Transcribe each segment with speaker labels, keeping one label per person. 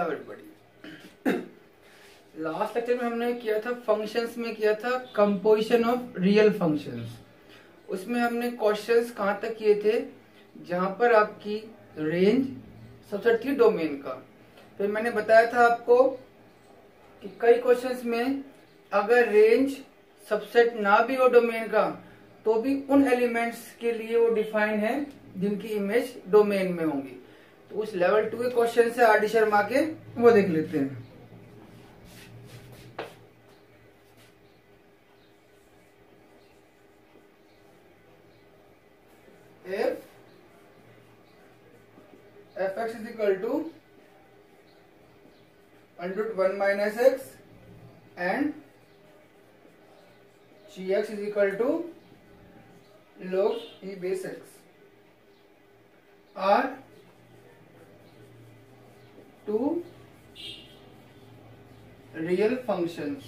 Speaker 1: Hello everybody last lecture में हमने किया था फंक्शंस में किया था कंपोजिशन ऑफ रियल फंक्शंस उसमें हमने क्वेश्चंस कहाँ तक किए थे जहाँ पर आपकी रेंज सबसे थी डोमेन का फिर मैंने बताया था आपको कि कई क्वेश्चंस में अगर रेंज सबसेट ना भी हो डोमेन का तो भी उन एलिमेंट्स के लिए वो डिफाइन है जिनकी इमेज डोमेन में होंगी उस लेवल टू के क्वेश्चन से आर डी शर्मा के वो देख लेते हैं F X is equal to under root one minus X and G X is equal to log base X R to real functions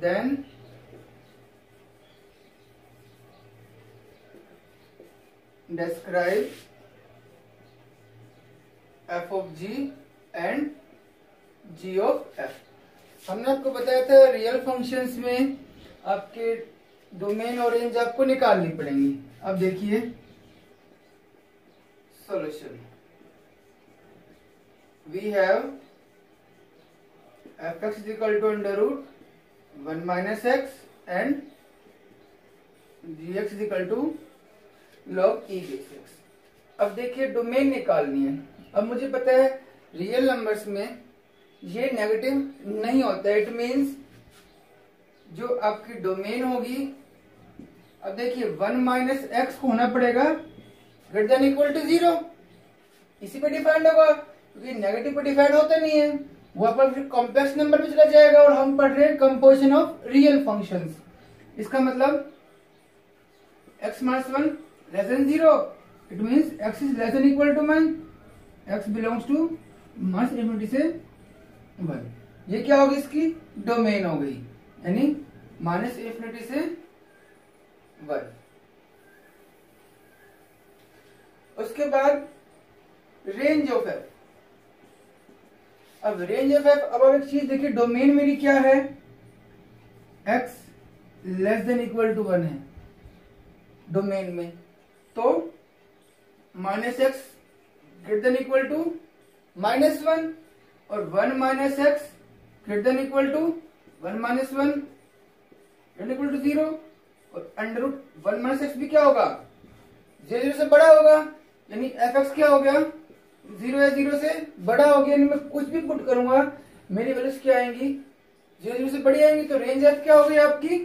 Speaker 1: then describe f of g and G of F हमने आपको बताया था real functions में आपके domain और range आपको निकालनी पड़ेंगी अब देखिए solution we have f x is equal to under root one minus x and g x is equal to log e base x. अब देखिए डोमेन निकालनी है अब मुझे पता है रियल नंबर्स में ये नेगेटिव नहीं होता इट मींस जो आपकी डोमेन होगी अब देखिए वन माइनस एक्स को होना पड़ेगा ग्रेटर इक्वल टू जीरो इसी पे डिपेंड होगा क्योंकि नेगेटिव पर डिवाइड होता नहीं है वहां पर फिर कॉम्प्लेक्स नंबर भी चला जाएगा और हम पढ़ रहे हैं कंपोजिशन ऑफ रियल फंक्शन इसका मतलब X minus one less than zero it mean X is less than equal to mine X belongs to minus infinity से वन ये क्या होगी इसकी डोमेन हो गई यानी माइनस इन्फिनिटी से वन उसके बाद रेंज ऑफ एक्स अब रेंज ऑफ एफ अब एक चीज देखिए डोमेन मेरी क्या है X less than equal to one है डोमेन में तो minus X greater than equal to minus one और one minus X greater than equal to one minus one greater equal to zero और under root one minus X भी क्या होगा zero से बड़ा होगा यानी एफ एक्स क्या हो गया जीरो है जीरो से बड़ा हो गया मैं कुछ भी पुट करूंगा मेरी वैल्यूज क्या आएंगी जीरो जीरो से बड़ी आएंगी तो रेंज एफ क्या हो गई आपकी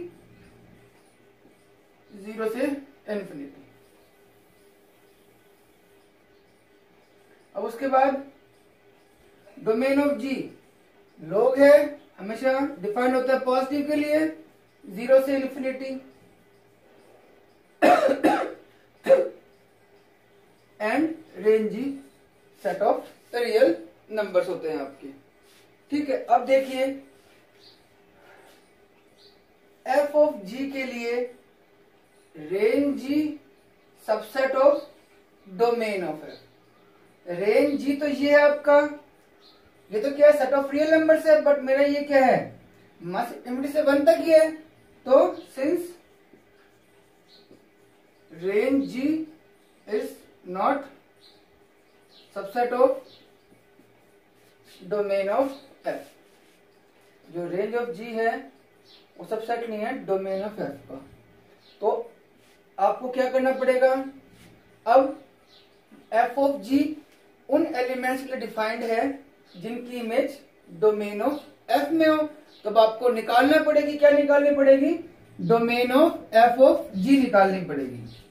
Speaker 1: जीरो से इन्फिनिटी अब उसके बाद डोमेन ऑफ जी लोग है हमेशा डिफाइंड होता है पॉजिटिव के लिए जीरो से infinity and range g set of real numbers होते हैं आपके ठीक है अब देखिए एफ ऑफ जी के लिए range g subset of domain of f range g तो ये है आपका ये तो क्या है सेट ऑफ रियल नंबर्स है बट मेरा ये क्या है मस इम्यूनिटी से वन तक ही है तो since range g is not subset of domain of f जो रेंज ऑफ जी है वो सबसेट नहीं है डोमेन ऑफ एफ का तो आपको क्या करना पड़ेगा अब एफ ऑफ जी उन एलिमेंट्स के लिए डिफाइंड है जिनकी इमेज डोमेन ऑफ एफ में हो तब तो आपको निकालना पड़ेगी क्या निकालनी पड़ेगी domain of f of g निकालनी पड़ेगी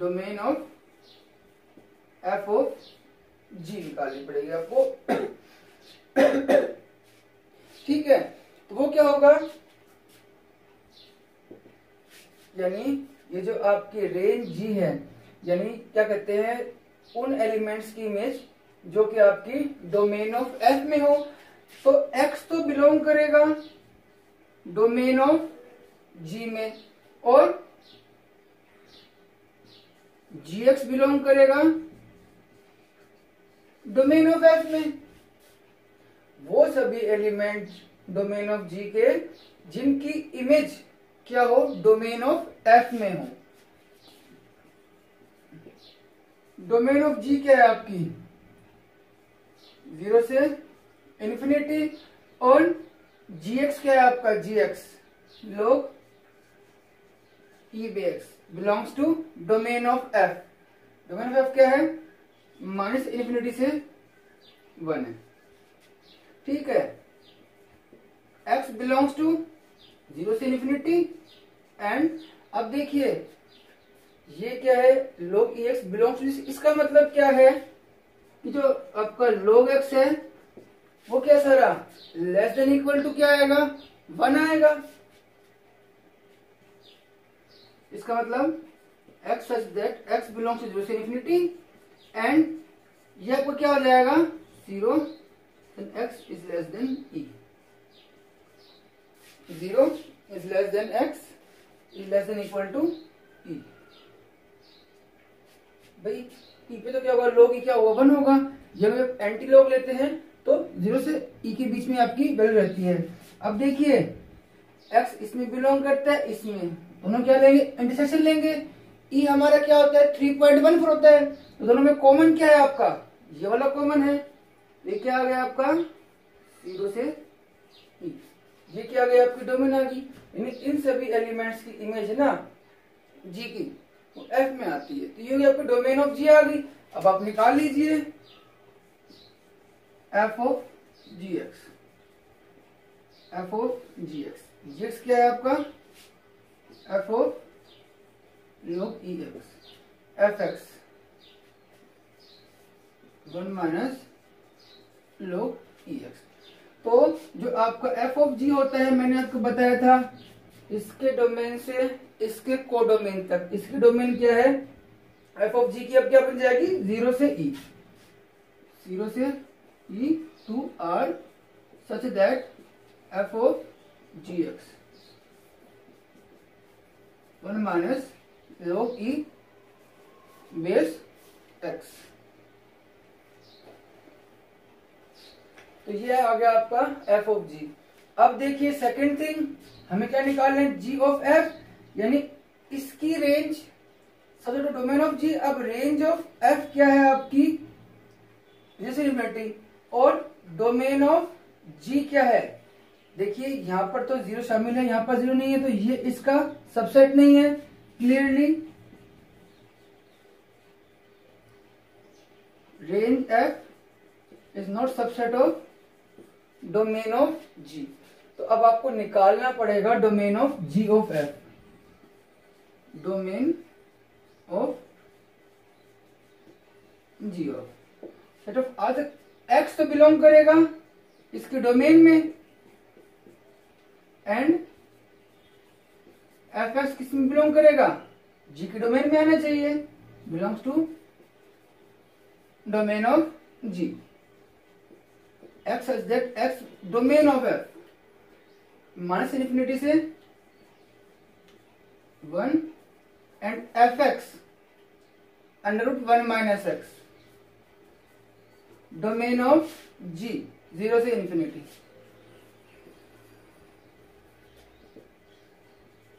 Speaker 1: domain of f of g निकालनी पड़ेगी आपको ठीक है तो वो क्या होगा यानी ये जो आपकी रेंज जी है यानी क्या कहते हैं उन एलिमेंट्स की इमेज जो कि आपकी डोमेन ऑफ एफ में हो तो एक्स तो बिलोंग करेगा डोमेन ऑफ जी में और जी एक्स बिलोंग करेगा डोमेन ऑफ एफ में वो सभी एलिमेंट डोमेन ऑफ जी के जिनकी इमेज क्या हो डोमेन ऑफ एफ में हो डोमेन ऑफ जी क्या है आपकी जीरो से इन्फिनिटी और जी एक्स क्या है आपका g x log e b x belongs to domain of f domain of f क्या है माइनस इन्फिनिटी से वन है ठीक है एक्स बिलोंग्स टू जीरो से इन्फिनिटी एंड अब देखिए ये क्या है लोग एक्स बिलोंग्स टू इसका मतलब क्या है कि जो आपका लोग एक्स है वो क्या सारा लेस देन इक्वल टू क्या आएगा वन आएगा इसका मतलब x such that x belongs to से इन्फिनिटी एंड यह आपको क्या हो जाएगा zero x is less than e zero is less than x is less than equal to e भाई ई e पे तो क्या e होगा लोग क्या ओवन होगा जब आप एंटी लोग लेते हैं तो जीरो से ई e के बीच में आपकी वैल्यू रहती है अब देखिए एक्स इसमें बिलोंग करता है इसमें दोनों क्या लेंगे इंटरसेक्शन लेंगे ई e हमारा क्या होता है थ्री पॉइंट वन फोर होता है तो दोनों में कॉमन क्या है आपका ये वाला कॉमन है ये क्या आ गया आपका जीरो से e। ये क्या आ गया आपकी डोमेन आ गई यानी इन सभी एलिमेंट्स की इमेज है ना जी की वो एफ में आती है तो ये आपकी डोमेन ऑफ जी आ गई अब आप निकाल लीजिए f of g x f of g x g x क्या है आपका f o log e x f x one minus log तो जो आपका एफ ऑफ जी होता है मैंने आपको बताया था इसके डोमेन से इसके कोडोमेन तक इसके डोमेन क्या है एफ ऑफ जी की अब क्या बन जाएगी जीरो से ई e. जीरो से e to R such that f of g x one minus log e base x तो ये आ गया आपका एफ ऑफ जी अब देखिए सेकंड थिंग हमें क्या निकालना है जी ऑफ एफ यानी इसकी रेंज सब तो डोमेन ऑफ जी अब रेंज ऑफ एफ क्या है आपकी जैसे और डोमेन ऑफ जी क्या है देखिए यहाँ पर तो जीरो शामिल है यहाँ पर जीरो नहीं है तो ये इसका सबसेट नहीं है clearly range f is not subset of domain of g तो अब आपको निकालना पड़ेगा domain of g of f domain of g of set of आज एक्स तो बिलोंग करेगा इसके डोमेन में एंड एफ एक्स किस में बिलोंग करेगा जी के डोमेन में आना चाहिए belongs to domain of g x that x domain of f minus infinity से one and f x under root one minus x domain of g zero से infinity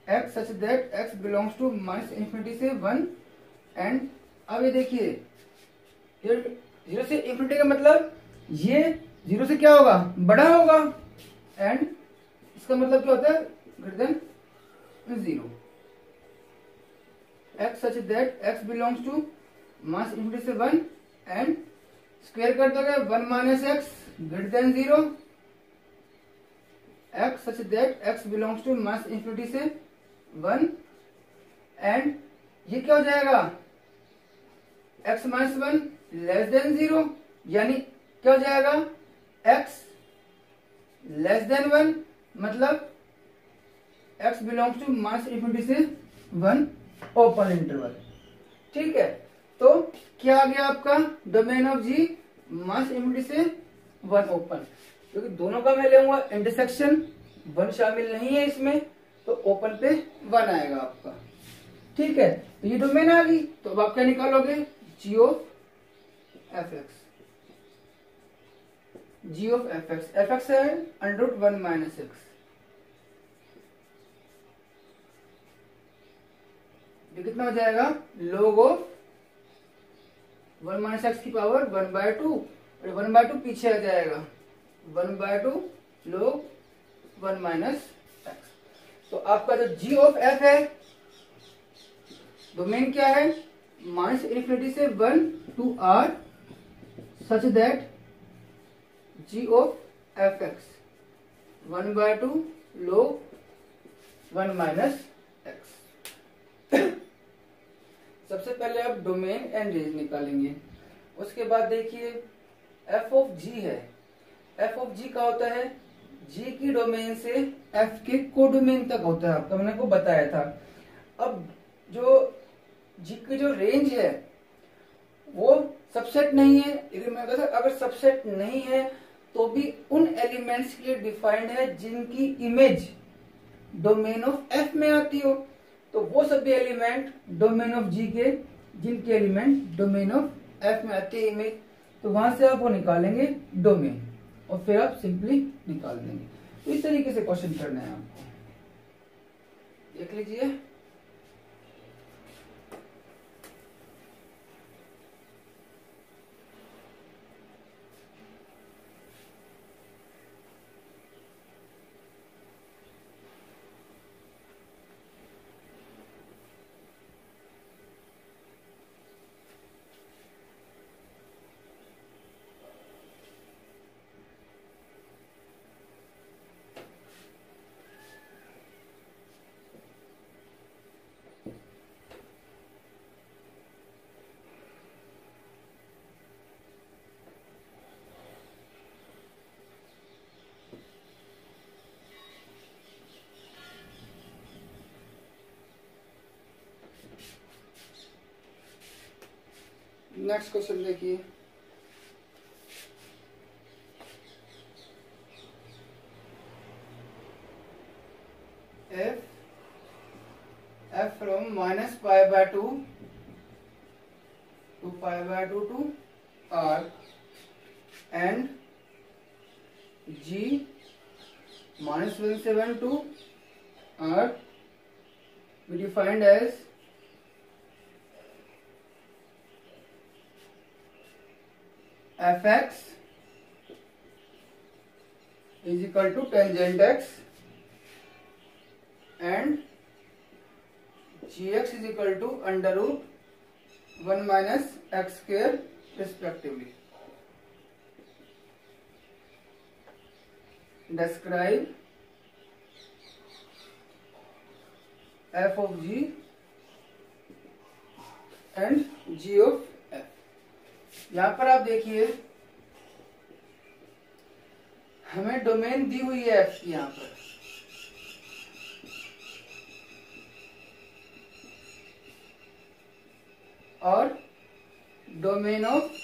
Speaker 1: x such that x belongs to minus infinity से one and अब ये देखिए zero से infinity का मतलब ये जीरो से क्या होगा बड़ा होगा एंड इसका मतलब क्या होता है greater than zero x such that x belongs to minus infinity से वन एंड स्क्वेयर कर दोगे one minus x greater than zero x such that x belongs to minus infinity से वन एंड ये क्या हो जाएगा x minus one less than zero यानी क्या हो जाएगा x लेस देन वन मतलब x belongs to minus infinity से वन ओपन इंटरवल ठीक है तो क्या आ गया आपका domain of g minus infinity से वन ओपन क्योंकि दोनों का मैं लूंगा इंटरसेक्शन वन शामिल नहीं है इसमें तो ओपन पे वन आएगा आपका ठीक है तो ये डोमेन आ गई तो अब आप क्या निकालोगे g o f x g of f x f x है अंडर वन माइनस एक्स ये कितना हो जाएगा log of one minus x की पावर वन बाय टू और वन बाय टू पीछे आ जाएगा one by two log one minus तो आपका जो जी ऑफ एफ है डोमेन क्या है माइनस इन्फिनिटी से one to R such that g of f x one by two log one minus x सबसे पहले आप डोमेन एंड रेंज निकालेंगे उसके बाद देखिए एफ ऑफ जी है एफ ऑफ जी का होता है जी की डोमेन से एफ के कोडोमेन तक होता है आपका मैंने को बताया था अब जो जी की जो रेंज है वो सबसेट नहीं है लेकिन मैं कहता अगर सबसेट नहीं है तो भी उन एलिमेंट्स के लिए डिफाइंड है जिनकी इमेज डोमेन ऑफ एफ में आती हो तो वो सभी एलिमेंट डोमेन ऑफ जी के जिनके एलिमेंट डोमेन ऑफ एफ में आती है इमेज तो वहां से आप वो निकालेंगे डोमेन और फिर आप सिंपली निकाल देंगे तो इस तरीके से क्वेश्चन करना है आपको देख लीजिए नेक्स्ट क्वेश्चन देखिए f f from minus pi by two to pi by two to R and g minus to R are you find as fx is equal to tangent x and gx is equal to under root 1 minus x square respectively. Describe f of g and g of यहां पर आप देखिए हमें domain दी हुई है F की यहां पर और डोमेन ऑफ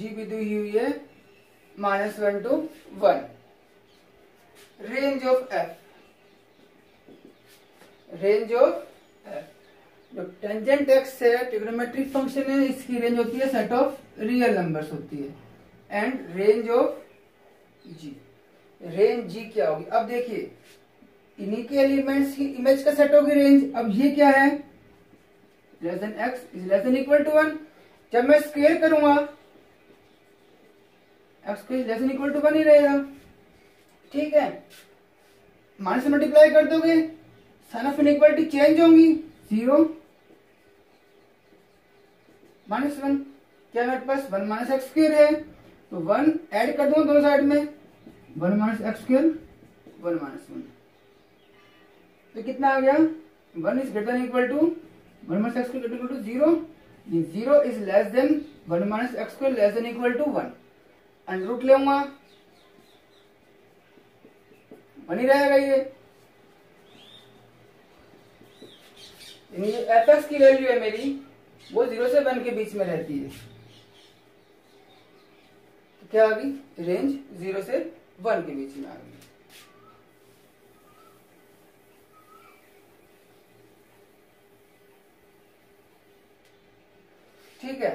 Speaker 1: जी भी दी हुई है minus one to one range of f range of f जो टेंजेंट एक्स है ट्रिग्नोमेट्रिक फंक्शन है इसकी रेंज होती है सेट ऑफ रियल नंबर्स होती है and range of g range g क्या होगी अब देखिए इन्हीं के एलिमेंट्स की इमेज का सेट होगी रेंज अब ये क्या है less than x is less than equal to one जब मैं स्केल करूंगा एक्स को less than equal to one ही रहेगा ठीक है माइनस मल्टीप्लाई कर दोगे सन ऑफ इनक्वालिटी चेंज होंगी जीरो माइनस वन क्या मेरे पास वन माइनस एक्स स्क्र है तो वन एड कर दूंगा दोनों साइड में one minus x square one minus one तो कितना आ गया one is greater equal to one minus x greater equal to zero zero is less than one minus x square less than equal to one and root लेऊंगा बनी रहेगा ये F x की value है मेरी वो जीरो से one के बीच में रहती है क्या आ गई रेंज जीरो से वन के बीच में आ गई ठीक है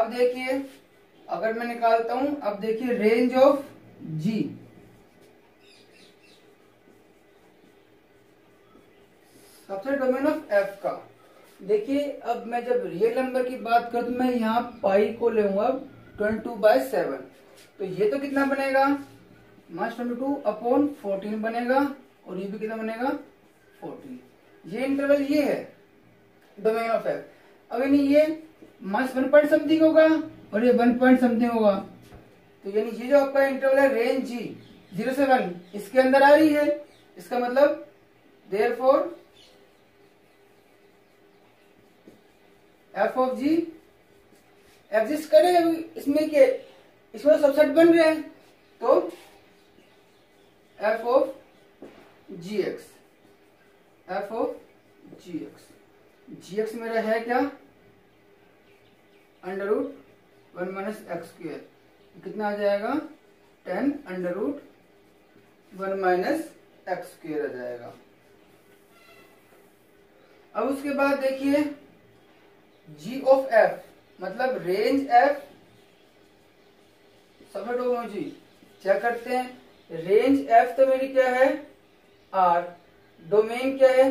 Speaker 1: अब देखिए अगर मैं निकालता हूं अब देखिए रेंज ऑफ जी सबसे डोमेन ऑफ एफ का देखिए अब मैं जब रियल नंबर की बात करूं तो मैं यहां पाई को लूंगा ट्वेंटी टू बाय सेवन तो ये तो कितना बनेगा minus twenty two upon fourteen बनेगा और ये भी कितना बनेगा फोर्टीन ये इंटरवल ये है डोमेन ऑफ एक्स अब यानी ये माइनस वन पॉइंट समथिंग होगा और ये वन पॉइंट समथिंग होगा तो यानी ये जो आपका इंटरवल है रेंज जी जीरो से वन इसके अंदर आ रही है इसका मतलब therefore f of g exist करेगा इसमें के इसमें तो सबसेट बन रहे हैं तो f of g x f of g x g x मेरा है क्या under root one minus x square कितना आ जाएगा tan under root one minus x square आ जाएगा अब उसके बाद देखिए जी ऑफ एफ मतलब रेंज एफ सब टोपोलॉजी चेक करते हैं रेंज एफ तो मेरी क्या है आर डोमेन क्या है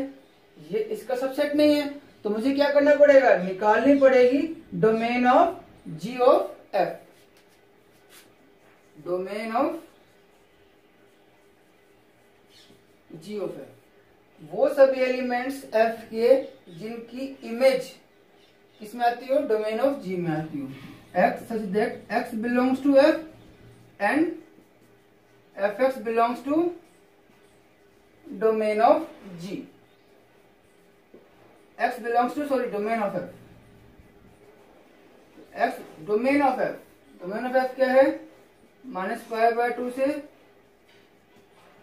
Speaker 1: ये इसका सबसेट नहीं है तो मुझे क्या करना पड़ेगा निकालनी पड़ेगी domain of g of f domain of g of f वो सभी एलिमेंट्स एफ के जिनकी इमेज किसमें आती हो डोमेन ऑफ जी में आती हो x such that x belongs to f and fx belongs to domain of g x belongs to sorry domain of f x domain of f domain of f kya hai minus pi by 2 se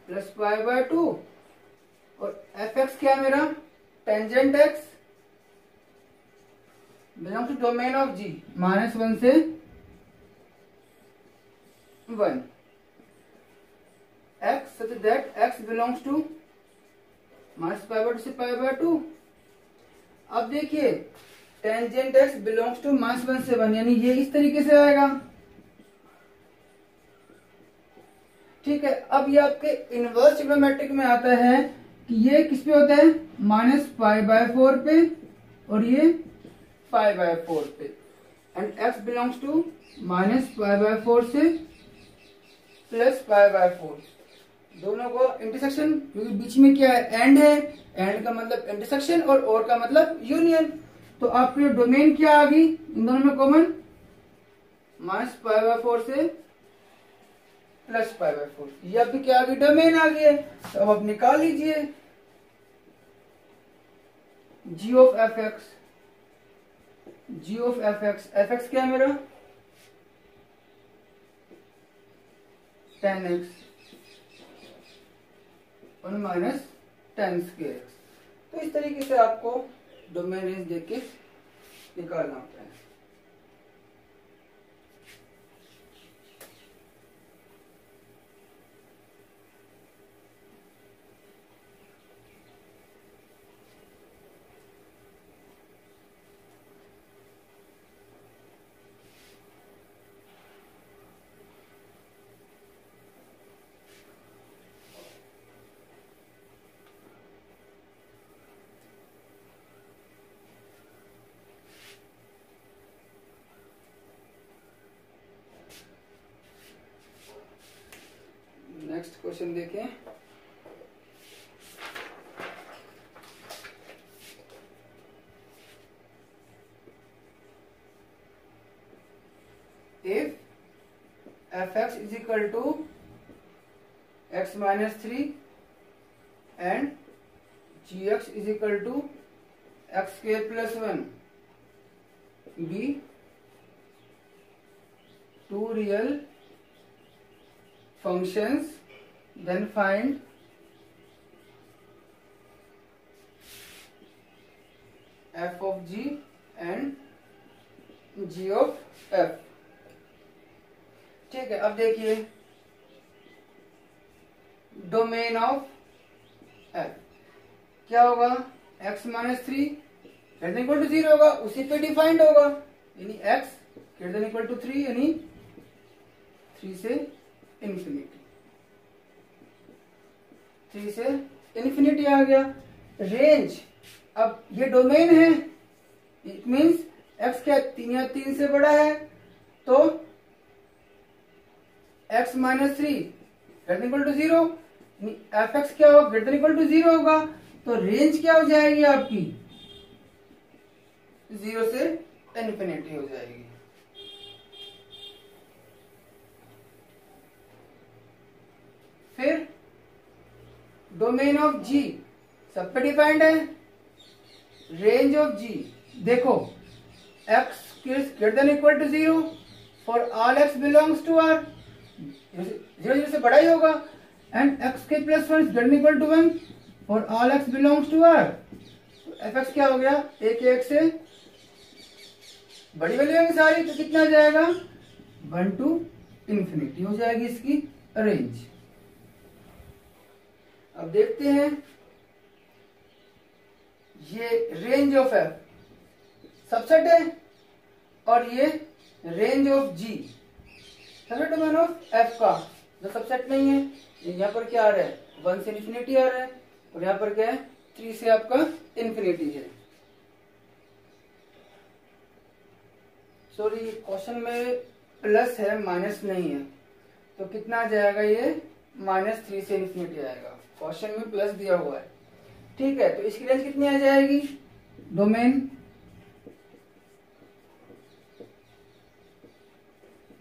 Speaker 1: plus pi by 2 और F x क्या है मेरा tangent x belong to domain of g minus one से one x such that x belongs to minus pi by से pi by two अब देखिए tangent x belongs to minus one से one यानी ये इस तरीके से आएगा ठीक है अब ये आपके इनवर्स ट्रिग्नोमेट्रिक में आता है कि ये किस पे होता है माइनस फाइव बाय फोर पे और ये पाई बाय फोर पे and x belongs to minus pi by four से प्लस पाई बाय फोर दोनों को इंटरसेक्शन क्योंकि बीच में क्या है एंड है एंड का मतलब इंटरसेक्शन और और का मतलब यूनियन तो आपकी डोमेन क्या आ गई इन दोनों में common minus pi by four से प्लस पाई बाय फोर ये आपकी क्या आ गई डोमेन आ गई है तो अब आप निकाल लीजिए g of f x g of f x f x क्या है मेरा टेन एक्स और माइनस टेन स्केयर तो इस तरीके से आपको डोमेन रेंज देख के निकालना x is equal to x minus 3 and gx is equal to xk plus 1 be two real functions, then find f of g and g of f. ठीक है अब देखिए डोमेन ऑफ एफ क्या होगा x minus three greater equal to zero होगा उसी पे defined होगा यानी x greater equal to three यानी थ्री से इन्फिनिटी थ्री से इन्फिनिटी आ गया रेंज अब ये डोमेन है इट मींस एक्स क्या तीन या तीन से बड़ा है तो x minus three greater equal to zero f x क्या होगा ग्रेटर इक्वल टू जीरो होगा तो रेंज क्या हो जाएगी आपकी जीरो से इन्फिनिटी हो जाएगी फिर डोमेन ऑफ जी सब पे डिपेंड है रेंज ऑफ जी देखो x greater equal to zero for all x belongs to R zero zero से बड़ा ही होगा एंड एक्स के plus one is equal to one और all x belongs to R f x क्या हो गया ए के एक्स से बड़ी वैल्यू होगी सारी तो कितना जाएगा वन टू इंफिनिटी हो जाएगी इसकी रेंज अब देखते हैं ये रेंज ऑफ एफ सबसेट है और ये range of g subset domain of f का जो सबसेट नहीं है यहाँ पर क्या आ रहा है वन से इन्फिनिटी आ रहा है और यहाँ पर क्या है थ्री से आपका इन्फिनिटी है सॉरी क्वेश्चन में प्लस है माइनस नहीं है तो कितना आ जाएगा ये माइनस थ्री से इन्फिनिटी आएगा क्वेश्चन में प्लस दिया हुआ है ठीक है तो इसकी रेंज कितनी आ जाएगी डोमेन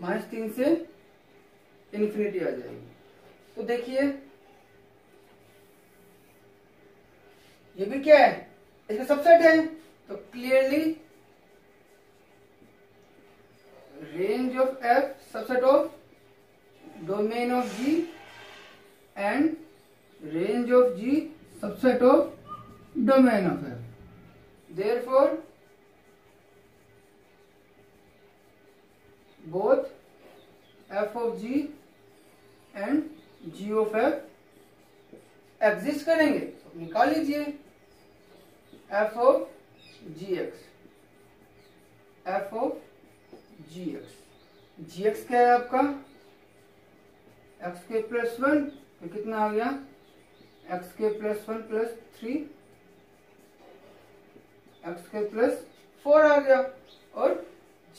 Speaker 1: माइनस तीन से इन्फिनिटी आ जाएगी तो देखिए ये भी क्या है इसका सबसेट है तो clearly range of f subset of domain of g and range of g subset of domain of f therefore both f of g and g of f exist करेंगे तो निकाल लीजिए f o g x f o g x g x क्या है आपका x के plus one तो कितना आ गया एक्स के plus one plus three x के प्लस फोर आ गया और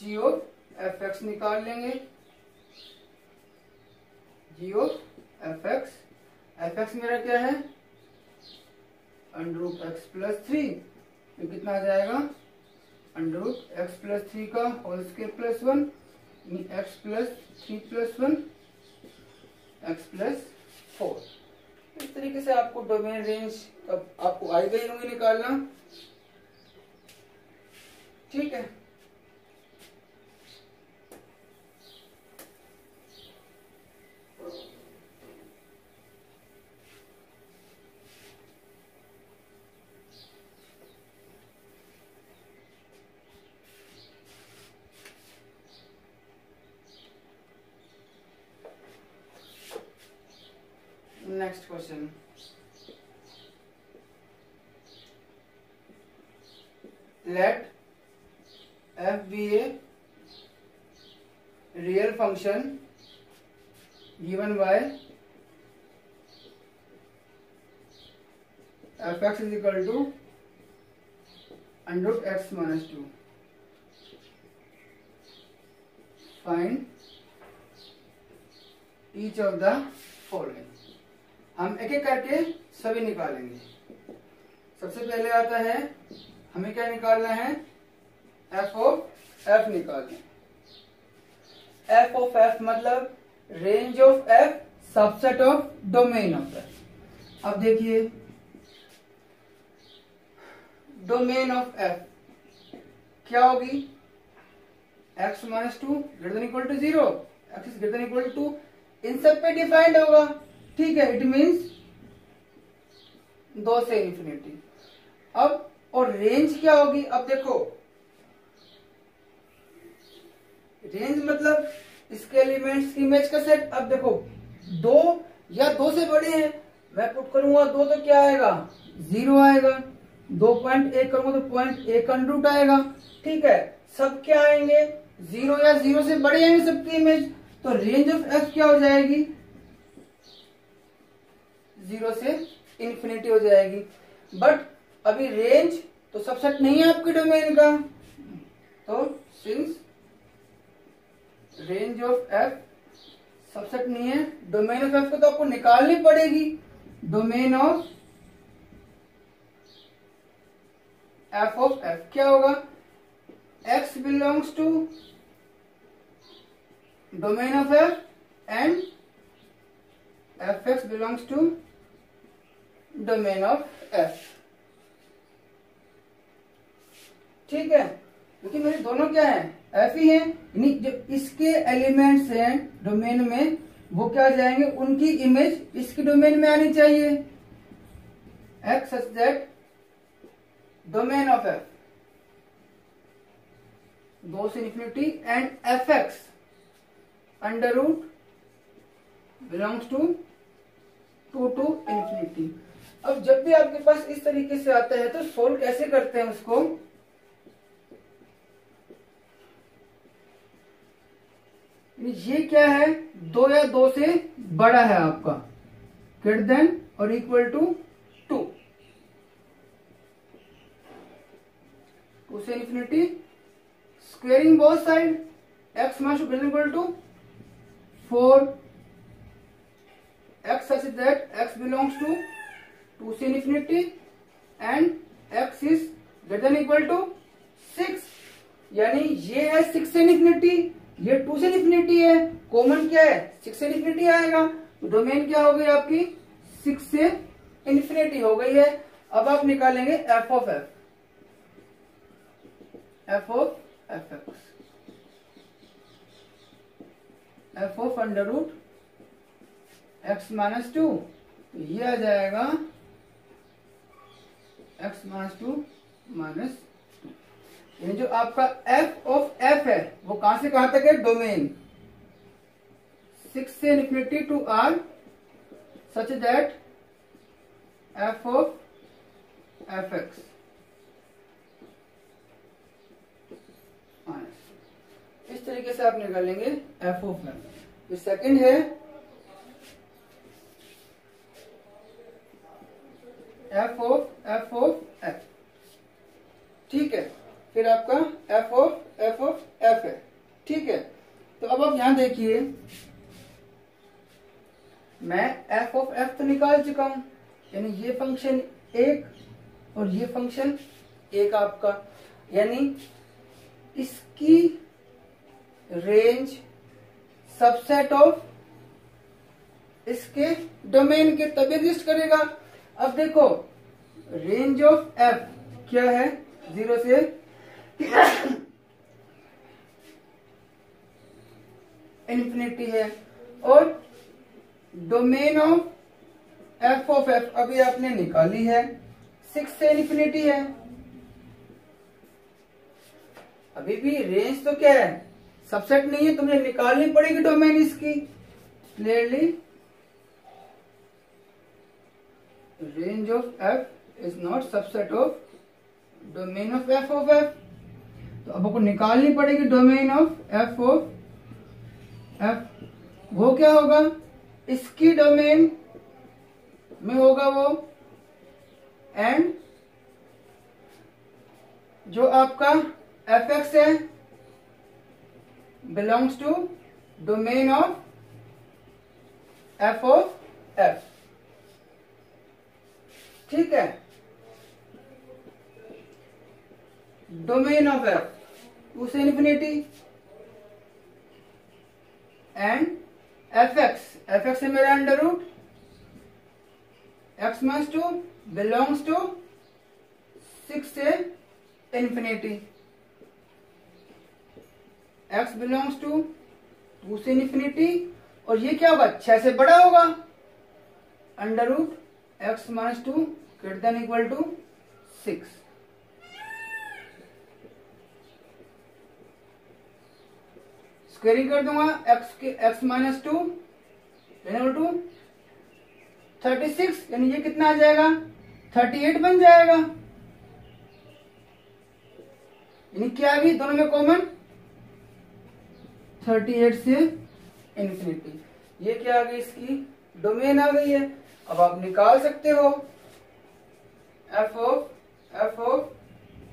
Speaker 1: जी ओ एफ एक्स निकाल लेंगे g o f x f x मेरा क्या है अंडरूट एक्स प्लस थ्री तो कितना आ जाएगा under root x plus three का whole square plus one x plus three plus one x plus four इस तरीके से आपको डोमेन रेंज का आपको आई गई होंगी निकालना ठीक है निकालना है हमें क्या निकालना है एफ ऑफ एफ निकालना एफ ऑफ एफ मतलब range of f subset of domain of f अब देखिए डोमेन ऑफ एफ क्या होगी x minus two greater equal to zero x greater equal to इन सब पे डिफाइंड होगा ठीक है इट मींस दो से इंफिनिटी अब और रेंज क्या होगी अब देखो रेंज मतलब इसके एलिमेंट्स की इमेज का सेट अब देखो दो या दो से बड़े हैं मैं पुट करूंगा दो तो क्या आएगा जीरो आएगा दो पॉइंट एक करूंगा तो पॉइंट एक अंडरूट आएगा ठीक है सब क्या आएंगे जीरो या जीरो से बड़े आएंगे सबकी इमेज तो रेंज ऑफ एफ क्या हो जाएगी जीरो से इन्फिनिटी हो जाएगी बट अभी रेंज तो सबसेट नहीं है आपके डोमेन का तो since range of f subset नहीं है डोमेन ऑफ एफ को तो आपको निकालनी पड़ेगी domain of f of f क्या होगा x belongs to domain of f and f x belongs to domain of f ठीक है क्योंकि मेरे दोनों क्या है एफ ही है जो इसके एलिमेंट्स हैं डोमेन में वो क्या जाएंगे उनकी इमेज इसके डोमेन में आनी चाहिए x S Z domain of f दो infinity and f x under root belongs to two to infinity अब जब भी आपके पास इस तरीके से आता है तो सोल्व कैसे करते हैं उसको ये क्या है दो या दो से बड़ा है आपका ग्रेटर देन और इक्वल टू टू टू से infinity squaring both side x must equal to four x is that x belongs to two से infinity and x is greater equal to six यानी ये है सिक्स से infinity ये to से divinity है common क्या है सिक्स से डिफिनिटी आएगा डोमेन क्या हो गई आपकी सिक्स से इन्फिनिटी हो गई है अब आप निकालेंगे f of f f of f x f of under root x minus two ये आ जाएगा एक्स माइनस टू माइनस ये जो आपका एफ ऑफ एफ है वो कहां से कहां तक है डोमेन सिक्स से infinity to R such that f of f x इस तरीके से आप निकालेंगे एफ ऑफ एफ ये सेकंड है f of f of f ठीक है फिर आपका f of f of f है ठीक है तो अब आप यहां देखिए मैं एफ ऑफ एफ तो निकाल चुका हूं यानी ये फंक्शन एक और ये फंक्शन एक आपका यानी इसकी रेंज सबसेट ऑफ इसके डोमेन के तब एग्जिस्ट करेगा अब देखो रेंज ऑफ एफ क्या है जीरो से इन्फिनिटी है और domain of f of f अभी आपने निकाली है सिक्स से इन्फिनिटी है अभी भी रेंज तो क्या है सबसेट नहीं है तुमने निकालनी पड़ेगी डोमेन इसकी clearly range of f is not subset of domain of f of f तो अब आपको निकालनी पड़ेगी domain of f of f वो क्या होगा इसकी डोमेन में होगा वो एंड जो आपका एफ एक्स है belongs to domain of f of f ठीक है डोमेन ऑफ एफ टू से infinity and f x f x है मेरा under root x minus two belongs to six से infinity x belongs to two से infinity और ये क्या होगा छह से बड़ा होगा under root x minus two greater than equal to six squaring कर दूंगा एक्स के x minus two to thirty six यानी ये कितना आ जाएगा थर्टी एट बन जाएगा यानी क्या भी दोनों में कॉमन थर्टी एट से इंफिनिटी ये क्या आ गई इसकी डोमेन आ गई है अब आप निकाल सकते हो f o f o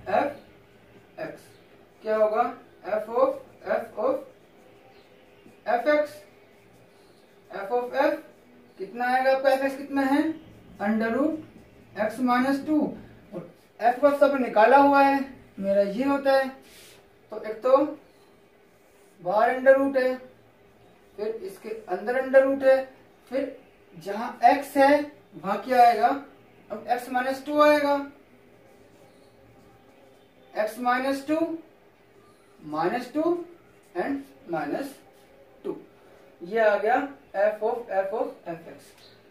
Speaker 1: f x क्या होगा f o f of f x f of f कितना आएगा आपका एफ एक्स कितना है under root x minus two और एफ को सब निकाला हुआ है मेरा ये होता है तो एक तो बाहर अंडर रूट है फिर इसके अंदर अंडर रूट है फिर जहां x है वहां क्या आएगा अब x माइनस टू आएगा x minus two minus two and minus ये आ गया f of f of f x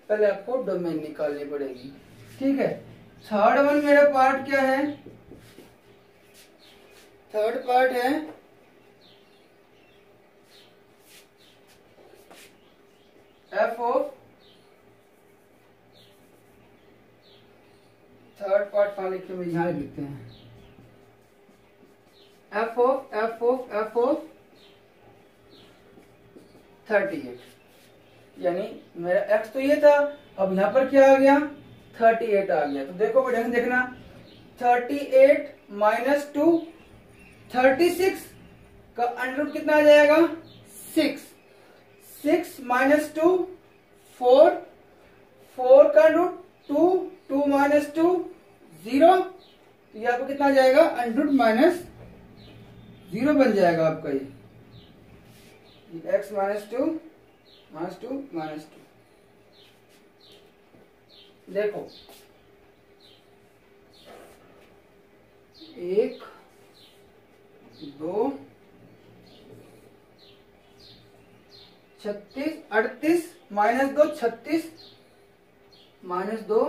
Speaker 1: पहले आपको डोमेन निकालनी पड़ेगी ठीक है थर्ड वन मेरा पार्ट क्या है थर्ड पार्ट है एफ ऑफ थर्ड पार्ट कहा लिखे यहां लिखते हैं f of f of f of thirty eight यानी मेरा एक्स तो ये था अब यहां पर क्या आ गया थर्टी एट आ गया तो देखो बढ़िया देखना thirty eight minus two thirty six का अंडर कितना आ जाएगा six six minus two four four का under two two minus two zero तो ये आपको कितना आ जाएगा अंडर माइनस जीरो बन जाएगा आपका ये x minus two minus two minus two देखो एक दो छत्तीस अड़तीस माइनस दो छत्तीस माइनस दो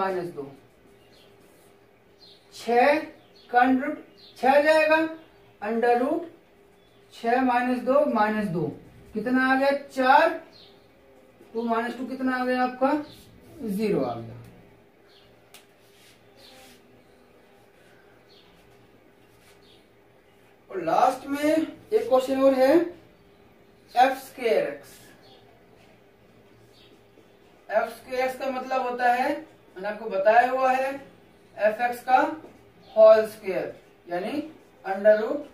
Speaker 1: माइनस दो छ का अंडर रूट छ जाएगा अंडर रूट छह माइनस दो माइनस दो कितना आ गया चार टू माइनस टू कितना आ गया आपका जीरो आ गया और लास्ट में एक क्वेश्चन और है f square x f square x का मतलब होता है मैंने आपको बताया हुआ है एफ एक्स का होल स्केयर यानी under root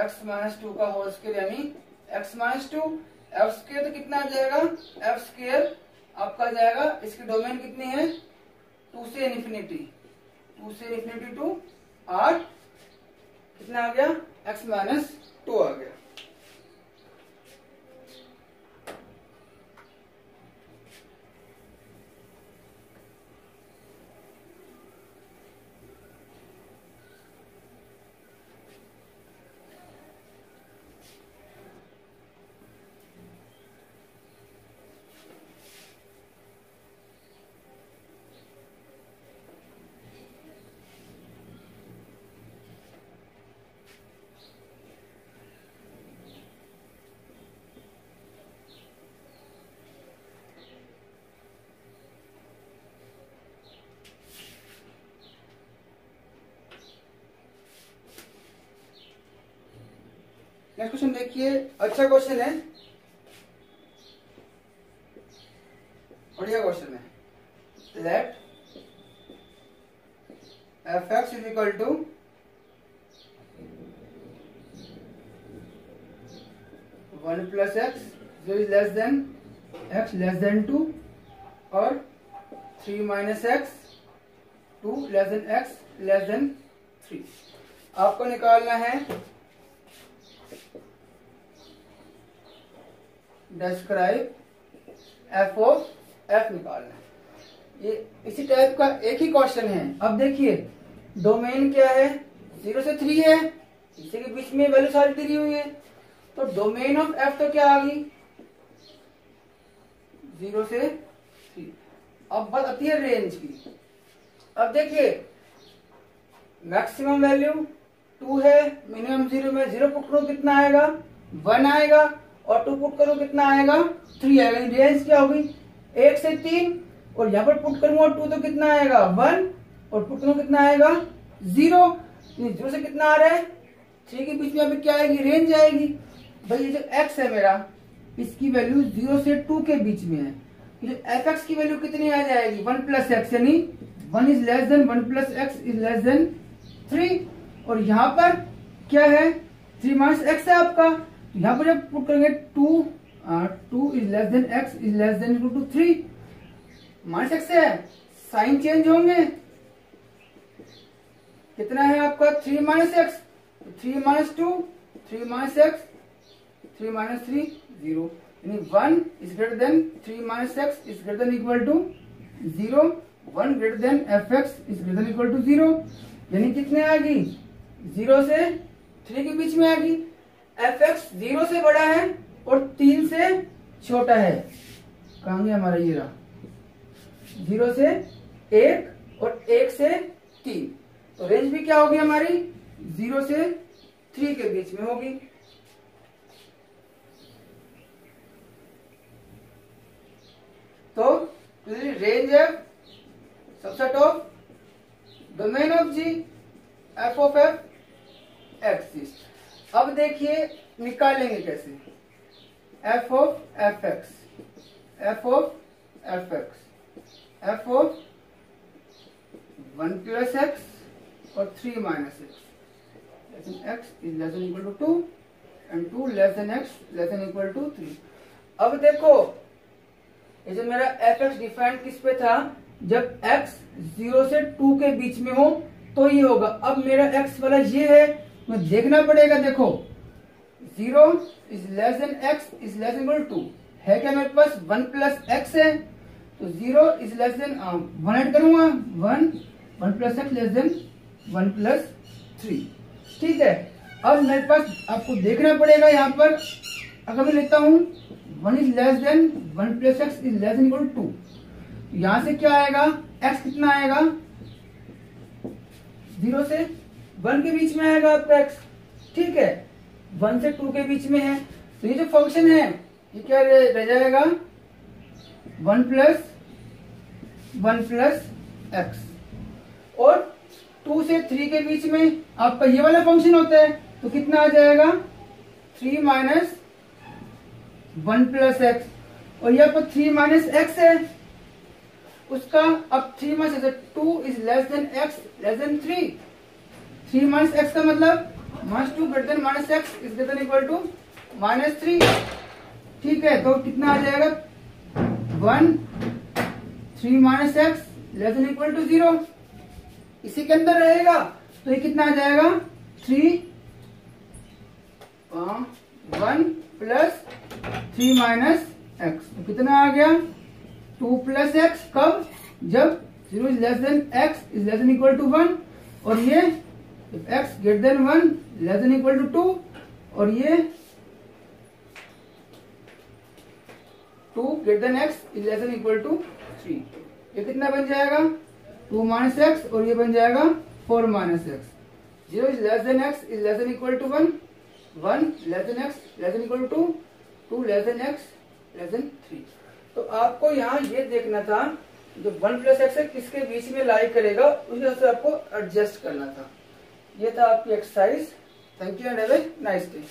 Speaker 1: x minus two का होल स्केयर यानी x minus two f square तो कितना आ जाएगा एफ स्केयर आपका जाएगा इसकी डोमेन कितनी है टू से इनफिनिटी टू से इन्फिनिटी टू आर कितना आ गया एक्स माइनस टू आ गया देखिए अच्छा क्वेश्चन है बढ़िया क्वेश्चन है let f x is equal to one plus x जो is less than x less than two और three minus x two less than x less than three आपको निकालना है डेस्क्राइब एफ ओ एफ निकालना ये इसी type का एक ही क्वेश्चन है अब देखिए डोमेन क्या है जीरो से थ्री है इसी के बीच में वैल्यू सारी दी हुई है तो डोमेन ऑफ एफ तो क्या आ गई जीरो से थ्री अब बात आती है रेंज की अब देखिए मैक्सिमम वैल्यू टू है मिनिमम जीरो में जीरो पकड़ो कितना आएगा वन आएगा और टू पुट करो कितना आएगा थ्री आएगा रेंज क्या होगी एक से तीन और यहाँ पर पुट करूंगा टू तो कितना आएगा वन और पुट करूँ कितना आएगा जीरो जीरो से कितना आ रहा है थ्री के बीच में अभी क्या आएगी रेंज आएगी भाई ये जो एक्स है मेरा इसकी वैल्यू जीरो से टू के बीच में है जो एफ एक्स की वैल्यू कितनी आ जाएगी वन प्लस एक्स यानी one is less than one plus x is less than three और यहाँ पर क्या है थ्री माइनस एक्स है आपका तो यहाँ पर जब पुट करेंगे two two is less than x is less than equal to three minus x है साइन चेंज होंगे कितना है आपका three minus x three minus two three minus x three minus three zero यानी one is greater than three minus x is greater than equal to zero one greater than f x is greater than equal to zero यानी कितने आएगी zero से three के बीच में आएगी F x zero से बड़ा है और तीन से छोटा है कहा गया हमारा ये रहा जीरो से एक और एक से तीन तो रेंज भी क्या होगी हमारी जीरो से थ्री के बीच में होगी तो रेंज है subset of domain of g f of f exist अब देखिए निकालेंगे कैसे f of f x f of f x f of one plus x और three minus x less x is less equal to two and two less than x less than equal to three अब देखो ये जो मेरा F x defined किस पे था जब एक्स जीरो से टू के बीच में हो तो ये होगा अब मेरा एक्स वाला ये है तो देखना पड़ेगा देखो zero is less than x is less equal to है क्या मेरे पास वन प्लस एक्स है तो zero is less than one add करूंगा one one plus x less than one plus three ठीक है अब मेरे पास आपको देखना पड़ेगा यहाँ पर अगर मैं लेता हूं one is less than one plus x is less than equal to यहां से क्या आएगा एक्स कितना आएगा जीरो से वन के बीच में आएगा आपका एक्स ठीक है वन से टू के बीच में है तो ये जो फंक्शन है ये क्या रह जाएगा one plus one plus x और टू से थ्री के बीच में आपका ये वाला फंक्शन होता है तो कितना आ जाएगा three minus one plus x और ये आपका थ्री माइनस एक्स है उसका अब three minus two is less than x less than three three minus x का मतलब minus two greater than minus x is greater equal to minus three ठीक है तो कितना आ जाएगा one three minus x less than equal to zero इसी के अंदर रहेगा तो ये कितना आ जाएगा three one plus three minus x तो कितना आ गया टू प्लस एक्स कब जब zero is less than x is less than equal to one और ये if x great than one less than equal to two और ये two great than x is less than equal to three ये कितना बन जाएगा to minus x और ये बन जाएगा four minus x zero is less than x is less than equal to one one less than x less than equal to to less than x less than three तो आपको यहाँ ये देखना था जो वन प्लस एक्स है किसके बीच में लाइक करेगा उस हिसाब से आपको एडजस्ट करना था ये था आपकी exercise thank you and have a nice day